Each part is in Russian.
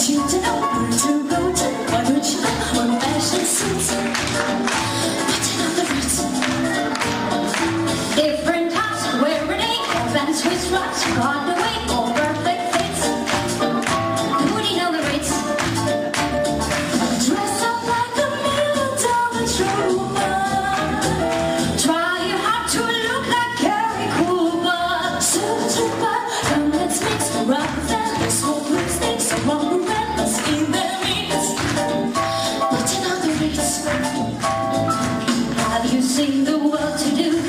진짜 What to do.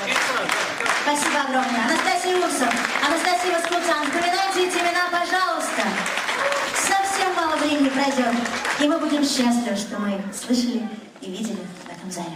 Спасибо огромное. Анастасия Урсу, Анастасия Воскресан, вспоминайте эти имена, пожалуйста. Совсем мало времени пройдет, и мы будем счастливы, что мы их слышали и видели в этом зале.